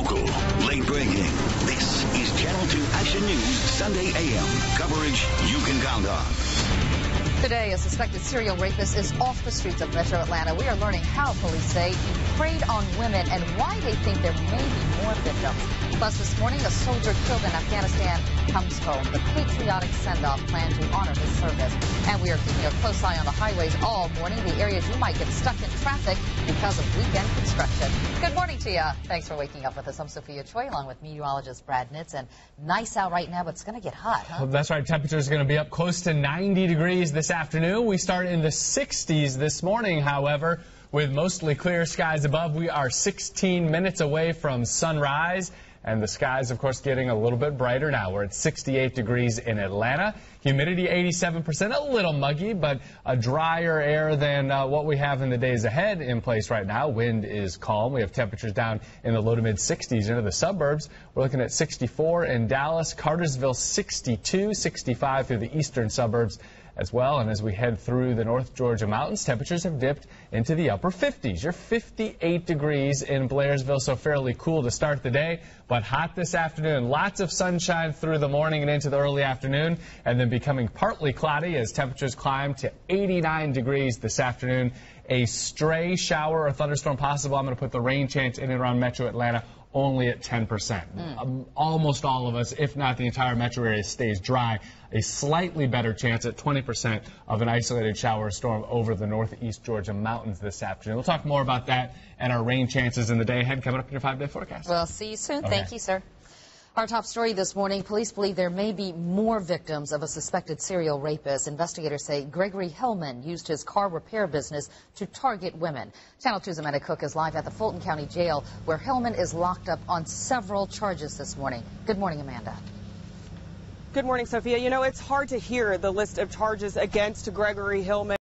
local, late breaking. This is Channel 2 Action News Sunday AM. Coverage you can count on. Today, a suspected serial rapist is off the streets of Metro Atlanta. We are learning how police say he preyed on women and why they think there may be more victims. Plus, this morning, a soldier killed in Afghanistan comes home. The patriotic send-off planned to honor his service. And we are keeping a close eye on the highways all morning, the areas you might get stuck in traffic because of weekend construction. Good morning to you. Thanks for waking up with us. I'm Sophia Choi, along with meteorologist Brad Nitz. And nice out right now, but it's going to get hot, huh? Well, that's right. Temperatures going to be up close to 90 degrees this afternoon. We start in the 60s this morning, however, with mostly clear skies above. We are 16 minutes away from sunrise. And the skies, of course, getting a little bit brighter now. We're at 68 degrees in Atlanta. Humidity 87%, a little muggy, but a drier air than uh, what we have in the days ahead in place right now. Wind is calm. We have temperatures down in the low to mid 60s into the suburbs. We're looking at 64 in Dallas, Cartersville 62, 65 through the eastern suburbs as well. And as we head through the North Georgia mountains, temperatures have dipped into the upper 50s. You're 58 degrees in Blairsville, so fairly cool to start the day, but hot this afternoon. Lots of sunshine through the morning and into the early afternoon, and then becoming partly cloudy as temperatures climb to 89 degrees this afternoon. A stray shower or thunderstorm possible. I'm going to put the rain chance in and around metro Atlanta only at 10%. Mm. Um, almost all of us, if not the entire metro area, stays dry. A slightly better chance at 20% of an isolated shower or storm over the northeast Georgia mountains this afternoon. We'll talk more about that and our rain chances in the day ahead coming up in your five-day forecast. We'll see you soon. Okay. Thank you, sir. Our top story this morning, police believe there may be more victims of a suspected serial rapist. Investigators say Gregory Hillman used his car repair business to target women. Channel 2's Amanda Cook is live at the Fulton County Jail, where Hillman is locked up on several charges this morning. Good morning, Amanda. Good morning, Sophia. You know, it's hard to hear the list of charges against Gregory Hillman.